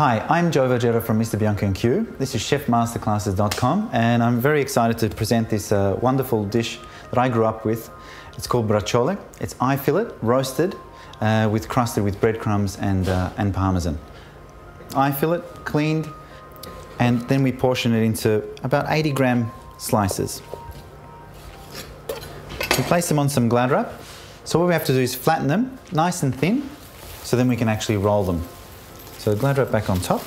Hi, I'm Joe Vargetto from Mr. Bianco & Q. This is chefmasterclasses.com and I'm very excited to present this uh, wonderful dish that I grew up with. It's called bracciole. It's eye fillet, roasted, uh, with crusted with breadcrumbs and, uh, and parmesan. Eye fillet, cleaned, and then we portion it into about 80 gram slices. We place them on some glad wrap. So what we have to do is flatten them nice and thin so then we can actually roll them. So glad wrap back on top.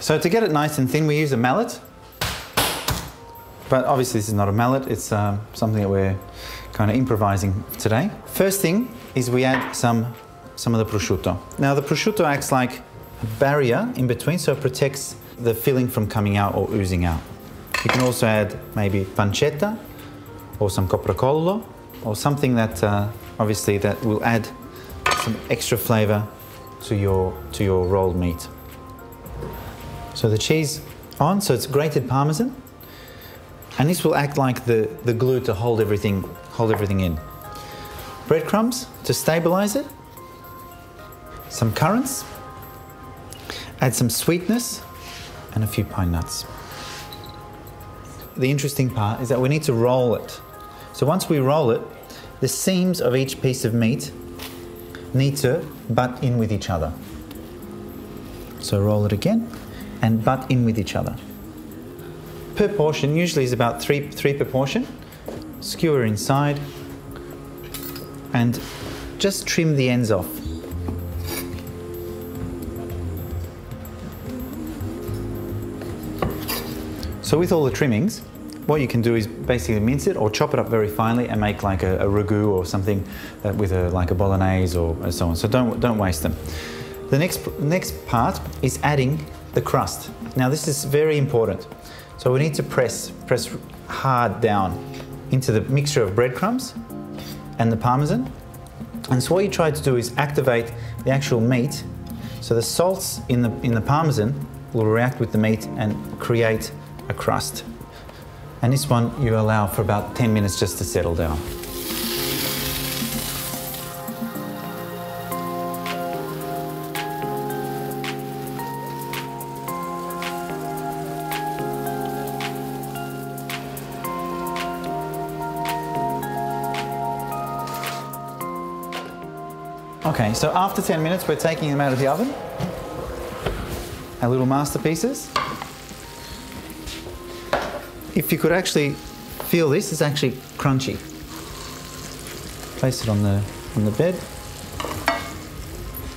So to get it nice and thin, we use a mallet. But obviously this is not a mallet, it's um, something that we're kind of improvising today. First thing is we add some, some of the prosciutto. Now the prosciutto acts like a barrier in between, so it protects the filling from coming out or oozing out. You can also add maybe pancetta or some capracollo or something that uh, obviously that will add some extra flavor to your, to your rolled meat. So the cheese on, so it's grated parmesan, and this will act like the, the glue to hold everything, hold everything in. Breadcrumbs to stabilize it, some currants, add some sweetness, and a few pine nuts. The interesting part is that we need to roll it. So once we roll it, the seams of each piece of meat need to butt in with each other. So roll it again and butt in with each other. Per portion usually is about three, three per portion. Skewer inside and just trim the ends off. So with all the trimmings, what you can do is basically mince it or chop it up very finely and make like a, a ragu or something uh, with a, like a bolognese or so on. So don't, don't waste them. The next, next part is adding the crust. Now this is very important. So we need to press, press hard down into the mixture of breadcrumbs and the parmesan. And so what you try to do is activate the actual meat. So the salts in the, in the parmesan will react with the meat and create a crust. And this one you allow for about 10 minutes just to settle down. Okay, so after 10 minutes, we're taking them out of the oven. Our little masterpieces if you could actually feel this, it's actually crunchy. Place it on the, on the bed.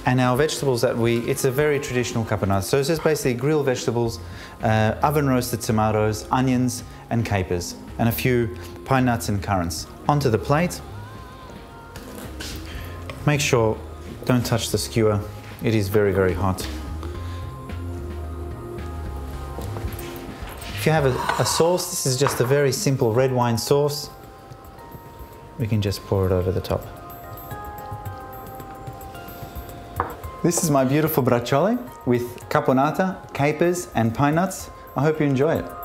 And our vegetables that we, it's a very traditional caponata. So it's just basically grilled vegetables, uh, oven roasted tomatoes, onions and capers, and a few pine nuts and currants. Onto the plate. Make sure, don't touch the skewer. It is very, very hot. You have a, a sauce, this is just a very simple red wine sauce. We can just pour it over the top. This is my beautiful bracciole with caponata, capers and pine nuts. I hope you enjoy it.